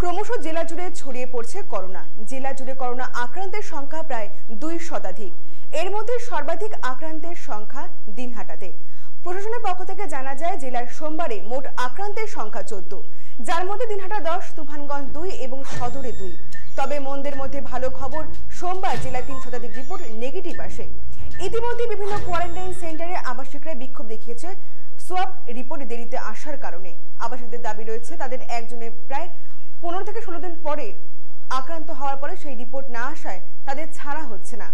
ক্রমশ জেলা জুড়ে ছড়িয়ে পড়ছে করোনা। জেলা জুড়ে করোনা আক্রান্তের সংখ্যা প্রায় দুই শতাধিক। এর মধ্যে সর্বাধিক আক্রান্তের সংখ্যা দিনহাটাতে। প্রশাসনের পক্ষ থেকে জানা যায়, জেলার সোমবারে মোট আক্রান্তের সংখ্যা চোদ্দ। যার মধ্যে দিনহাটা দশ, তুফানগঞ্জ দুই এবং সদরে দুই। তবে মন্দের মধ্যে ভালো খবর, সোমবার জেলায় তিন শতাধিক রিপোর্ট নেগেটিভ আসে। ইতিমধ্যে বিভিন্ন কোয়ারেন্টাইন সেন্টারে আবাসিকরা বিক্ষোভ দেখিয়েছে। সোয়াব রিপোর্ট দেরিতে আসার কারণে। রয়েছে তাদের একজনের প্রায় পনেরো থেকে ষোলো দিন পরে আক্রান্ত হওয়ার পরে সেই রিপোর্ট না আসায় তাদের ছাড়া হচ্ছে না।